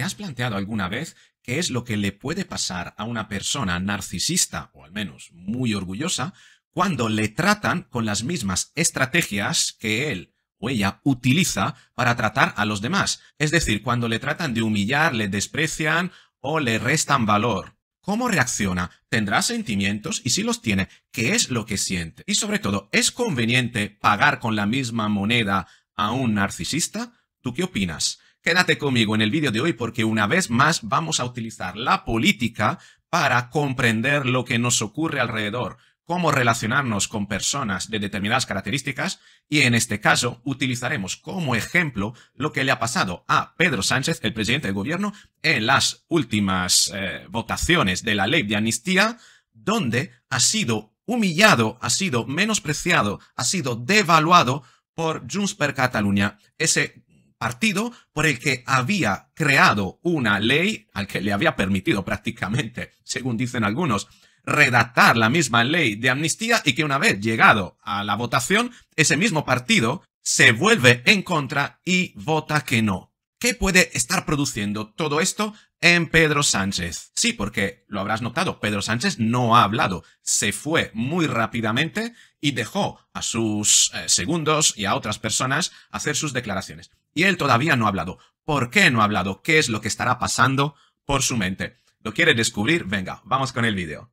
¿Te has planteado alguna vez qué es lo que le puede pasar a una persona narcisista, o al menos muy orgullosa, cuando le tratan con las mismas estrategias que él o ella utiliza para tratar a los demás? Es decir, cuando le tratan de humillar, le desprecian o le restan valor. ¿Cómo reacciona? ¿Tendrá sentimientos? Y si los tiene, ¿qué es lo que siente? Y sobre todo, ¿es conveniente pagar con la misma moneda a un narcisista? ¿Tú qué opinas? Quédate conmigo en el vídeo de hoy porque una vez más vamos a utilizar la política para comprender lo que nos ocurre alrededor, cómo relacionarnos con personas de determinadas características y en este caso utilizaremos como ejemplo lo que le ha pasado a Pedro Sánchez, el presidente del gobierno, en las últimas eh, votaciones de la ley de amnistía, donde ha sido humillado, ha sido menospreciado, ha sido devaluado por Junts per Catalunya, ese partido por el que había creado una ley al que le había permitido prácticamente, según dicen algunos, redactar la misma ley de amnistía y que una vez llegado a la votación, ese mismo partido se vuelve en contra y vota que no. ¿Qué puede estar produciendo todo esto en Pedro Sánchez? Sí, porque lo habrás notado, Pedro Sánchez no ha hablado, se fue muy rápidamente y dejó a sus eh, segundos y a otras personas hacer sus declaraciones. Y él todavía no ha hablado. ¿Por qué no ha hablado? ¿Qué es lo que estará pasando por su mente? ¿Lo quiere descubrir? Venga, vamos con el vídeo.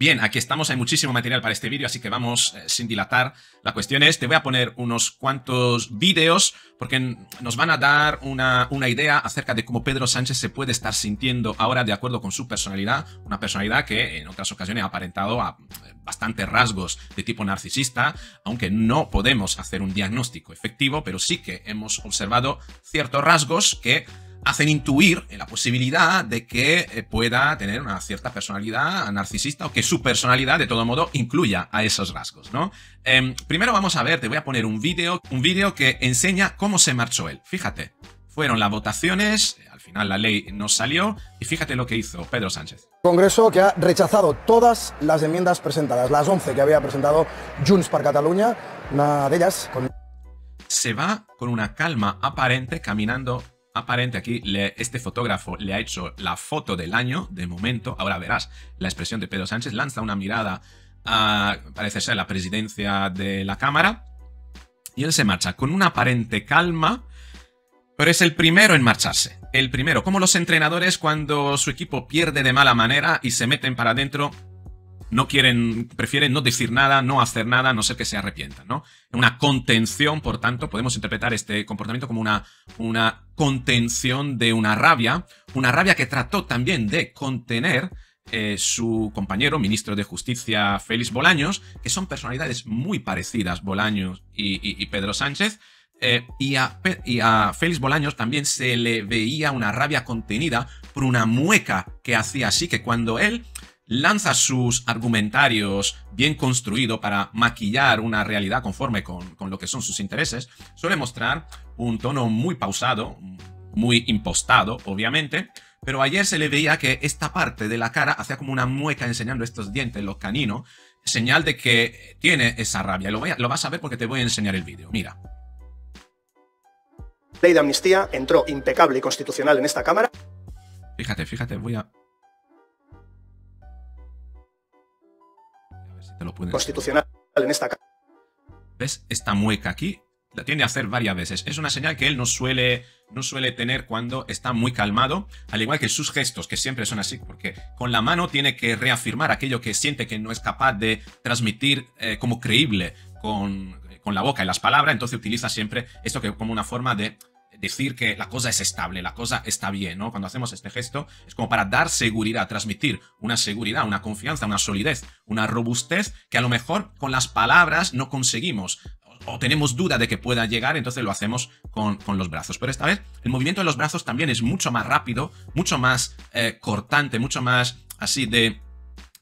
Bien, aquí estamos, hay muchísimo material para este vídeo, así que vamos eh, sin dilatar. La cuestión es, te voy a poner unos cuantos vídeos porque nos van a dar una, una, idea acerca de cómo Pedro Sánchez se puede estar sintiendo ahora de acuerdo con su personalidad, una personalidad que en otras ocasiones ha aparentado a eh, bastantes rasgos de tipo narcisista, aunque no podemos hacer un diagnóstico efectivo, pero sí que hemos observado ciertos rasgos que hacen intuir la posibilidad de que eh, pueda tener una cierta personalidad narcisista o que su personalidad de todo modo incluya a esos rasgos, ¿no? Em, primero vamos a ver, te voy a poner un vídeo, un vídeo que enseña cómo se marchó él. Fíjate, fueron las votaciones, al final la ley no salió y fíjate lo que hizo Pedro Sánchez. Congreso que ha rechazado todas las enmiendas presentadas, las 11 que había presentado Junts per Catalunya, una de ellas con... Se va con una calma aparente caminando aparente aquí, este fotógrafo le ha hecho la foto del año, de momento. Ahora verás la expresión de Pedro Sánchez. Lanza una mirada a, parece ser, la presidencia de la Cámara. Y él se marcha con una aparente calma, pero es el primero en marcharse. El primero, como los entrenadores cuando su equipo pierde de mala manera y se meten para adentro no quieren, prefieren no decir nada, no hacer nada, no ser que se arrepientan, ¿no? Una contención, por tanto, podemos interpretar este comportamiento como una, una contención de una rabia, una rabia que trató también de contener eh, su compañero, ministro de Justicia, Félix Bolaños, que son personalidades muy parecidas, Bolaños y, Pedro Sánchez, eh, y, a, y, a, Félix Bolaños también se le veía una rabia contenida por una mueca que hacía así, que cuando él lanza sus argumentarios bien construido para maquillar una realidad conforme con, lo que son sus intereses, suele mostrar un tono muy pausado, muy impostado, obviamente, pero ayer se le veía que esta parte de la cara hacía como una mueca enseñando estos dientes, los caninos, señal de que tiene esa rabia. Lo, lo vas a ver porque te voy a enseñar el vídeo. Mira. Ley de amnistía entró impecable y constitucional en esta Cámara. Fíjate, fíjate, voy a, Constitucional en esta ¿Ves esta mueca aquí? La tiende a hacer varias veces. Es una señal que él no suele, no suele tener cuando está muy calmado, al igual que sus gestos, que siempre son así, porque con la mano tiene que reafirmar aquello que siente que no es capaz de transmitir eh, como creíble con, con la boca y las palabras, entonces utiliza siempre esto que como una forma de decir que la cosa es estable, la cosa está bien, ¿no? Cuando hacemos este gesto es como para dar seguridad, transmitir una seguridad, una confianza, una solidez, una robustez que a lo mejor con las palabras no conseguimos o tenemos duda de que pueda llegar, entonces lo hacemos con, los brazos. Pero esta vez el movimiento de los brazos también es mucho más rápido, mucho más eh, cortante, mucho más así de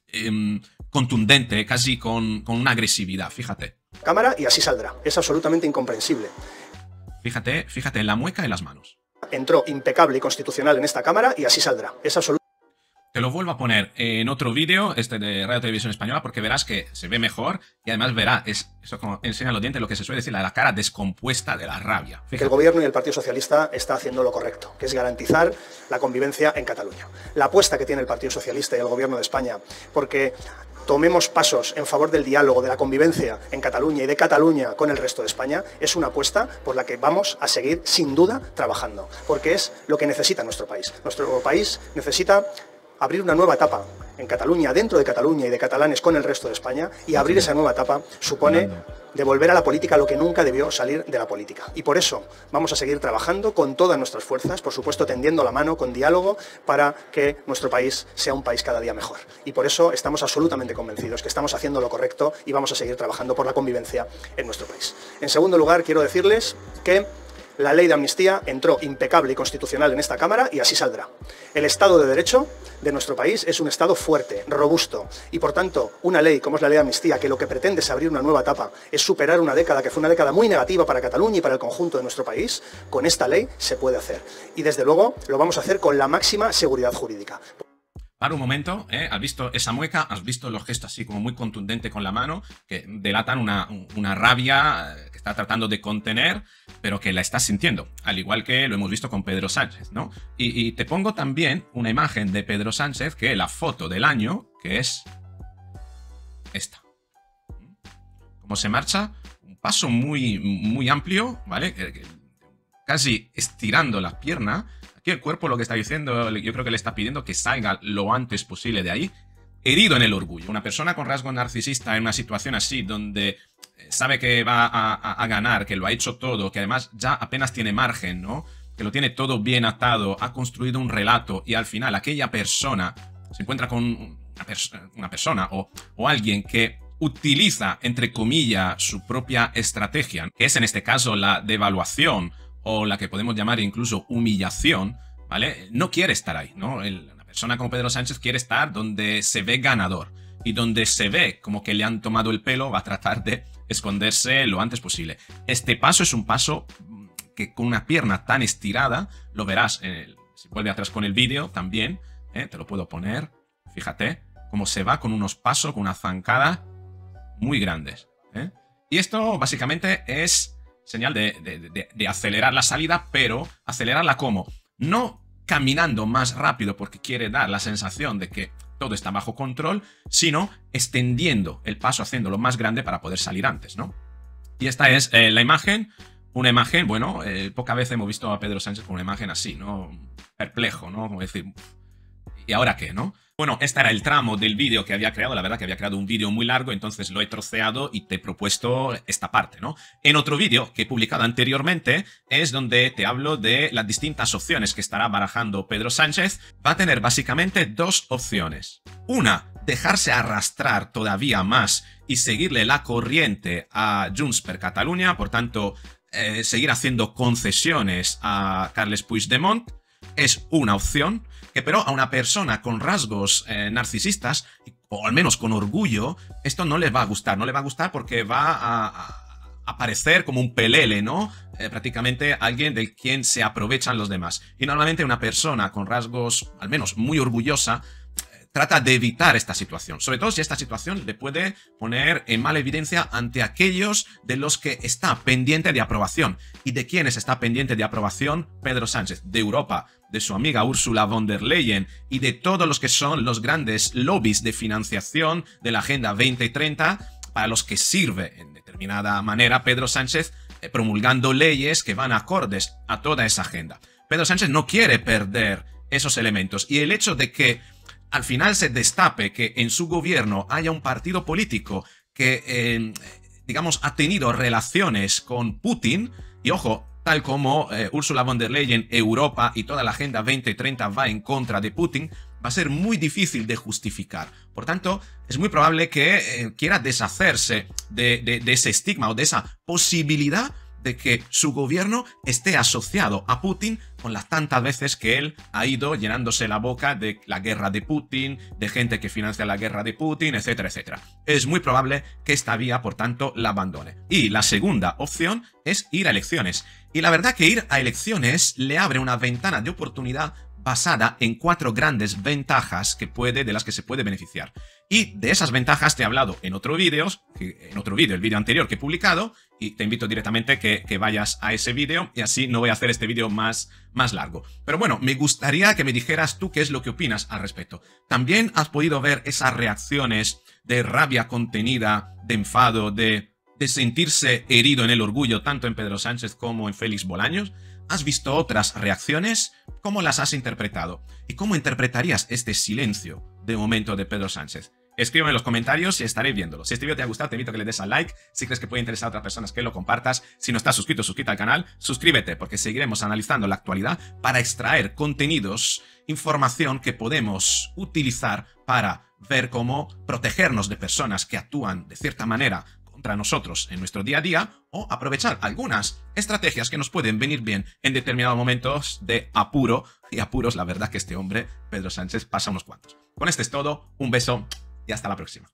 em, contundente, casi con, con una agresividad, fíjate. Cámara y así saldrá. Es absolutamente incomprensible. Fíjate, fíjate en la mueca y las manos. Entró impecable y constitucional en esta Cámara y así saldrá. Es absolutamente... Te lo vuelvo a poner en otro vídeo, este de Radio Televisión Española, porque verás que se ve mejor y además verá, es, como enseña los dientes, lo que se suele decir, la cara descompuesta de la rabia. Que el gobierno y el Partido Socialista está haciendo lo correcto, que es garantizar la convivencia en Cataluña. La apuesta que tiene el Partido Socialista y el gobierno de España, porque tomemos pasos en favor del diálogo, de la convivencia en Cataluña y de Cataluña con el resto de España, es una apuesta por la que vamos a seguir sin duda trabajando, porque es lo que necesita nuestro país. Nuestro país necesita abrir una nueva etapa en Cataluña, dentro de Cataluña y de catalanes con el resto de España, y abrir esa nueva etapa supone devolver a la política lo que nunca debió salir de la política. Y por eso vamos a seguir trabajando con todas nuestras fuerzas, por supuesto tendiendo la mano, con diálogo, para que nuestro país sea un país cada día mejor. Y por eso estamos absolutamente convencidos que estamos haciendo lo correcto y vamos a seguir trabajando por la convivencia en nuestro país. En segundo lugar, quiero decirles que la ley de amnistía entró impecable y constitucional en esta Cámara y así saldrá. El Estado de Derecho de nuestro país es un Estado fuerte, robusto y por tanto una ley como es la ley de amnistía que lo que pretende es abrir una nueva etapa, es superar una década que fue una década muy negativa para Cataluña y para el conjunto de nuestro país, con esta ley se puede hacer. Y desde luego lo vamos a hacer con la máxima seguridad jurídica. Para un momento, ¿eh? has visto esa mueca, has visto los gestos así como muy contundente con la mano, que delatan una, una rabia eh, que está tratando de contener, pero que la estás sintiendo, al igual que lo hemos visto con Pedro Sánchez, ¿no? Y, te pongo también una imagen de Pedro Sánchez, que la foto del año, que es esta. Como se marcha, un paso muy, muy amplio, ¿vale? Casi estirando la el cuerpo lo que está diciendo, yo creo que le está pidiendo que salga lo antes posible de ahí, herido en el orgullo. Una persona con rasgo narcisista en una situación así, donde eh, sabe que va a, ganar, que lo ha hecho todo, que además ya apenas tiene margen, ¿no? Que lo tiene todo bien atado, ha construido un relato y al final aquella persona se encuentra con una, persona o alguien que utiliza, entre comillas, su propia estrategia, que es en este caso la devaluación o la que podemos llamar incluso humillación, ¿vale? No quiere estar ahí, ¿no? una persona como Pedro Sánchez quiere estar donde se ve ganador y donde se ve como que le han tomado el pelo va a tratar de esconderse lo antes posible. Este paso es un paso que con una pierna tan estirada, lo verás, si vuelve atrás con el vídeo también, ¿eh? te lo puedo poner, fíjate, cómo se va con unos pasos, con una zancada muy grandes. ¿eh? Y esto básicamente es señal de, acelerar la salida, pero acelerarla como? No caminando más rápido porque quiere dar la sensación de que todo está bajo control, sino extendiendo el paso, haciéndolo más grande para poder salir antes, ¿no? Y esta es eh, la imagen, una imagen, bueno, eh, poca vez hemos visto a Pedro Sánchez con una imagen así, ¿no? Perplejo, ¿no? Como decir, ¿y ahora qué, no? Bueno, este era el tramo del vídeo que había creado, la verdad que había creado un vídeo muy largo, entonces lo he troceado y te he propuesto esta parte, ¿no? En otro vídeo que he publicado anteriormente es donde te hablo de las distintas opciones que estará barajando Pedro Sánchez. Va a tener básicamente dos opciones. Una, dejarse arrastrar todavía más y seguirle la corriente a Junts per Catalunya, por tanto, eh, seguir haciendo concesiones a Carles Puigdemont, es una opción pero a una persona con rasgos eh, narcisistas, o al menos con orgullo, esto no le va a gustar, no le va a gustar porque va a, aparecer como un pelele, ¿no? Eh, prácticamente alguien del quien se aprovechan los demás. Y normalmente una persona con rasgos, al menos muy orgullosa, trata de evitar esta situación, sobre todo si esta situación le puede poner en mala evidencia ante aquellos de los que está pendiente de aprobación. ¿Y de quiénes está pendiente de aprobación? Pedro Sánchez, de Europa, de su amiga Ursula von der Leyen y de todos los que son los grandes lobbies de financiación de la Agenda 2030 para los que sirve en determinada manera Pedro Sánchez eh, promulgando leyes que van acordes a toda esa agenda. Pedro Sánchez no quiere perder esos elementos y el hecho de que al final se destape que en su gobierno haya un partido político que, eh, digamos, ha tenido relaciones con Putin, y ojo, tal como eh, Ursula von der Leyen, Europa y toda la Agenda 2030 va en contra de Putin, va a ser muy difícil de justificar. Por tanto, es muy probable que eh, quiera deshacerse de ese estigma o de esa posibilidad de que su gobierno esté asociado a Putin con las tantas veces que él ha ido llenándose la boca de la guerra de Putin, de gente que financia la guerra de Putin, etcétera, etcétera. Es muy probable que esta vía, por tanto, la abandone. Y la segunda opción es ir a elecciones. Y la verdad que ir a elecciones le abre una ventana de oportunidad basada en cuatro grandes ventajas que puede, de las que se puede beneficiar. Y de esas ventajas te he hablado en otro vídeo, en otro vídeo, el vídeo anterior que he publicado, y te invito directamente que, que vayas a ese vídeo y así no voy a hacer este vídeo más, más largo. Pero bueno, me gustaría que me dijeras tú qué es lo que opinas al respecto. También has podido ver esas reacciones de rabia contenida, de enfado, de, de sentirse herido en el orgullo, tanto en Pedro Sánchez como en Félix Bolaños. ¿Has visto otras reacciones? ¿Cómo las has interpretado? ¿Y cómo interpretarías este silencio de momento de Pedro Sánchez? Escríbeme en los comentarios y estaré viéndolo. Si este vídeo te ha gustado, te invito a que le des al like. Si crees que puede interesar a otras personas, que lo compartas. Si no estás suscrito, suscríbete al canal. Suscríbete porque seguiremos analizando la actualidad para extraer contenidos, información que podemos utilizar para ver cómo protegernos de personas que actúan de cierta manera contra nosotros en nuestro día a día o aprovechar algunas estrategias que nos pueden venir bien en determinados momentos de apuro. Y apuros, la verdad que este hombre, Pedro Sánchez, pasa unos cuantos. Con este es todo, un beso y hasta la próxima.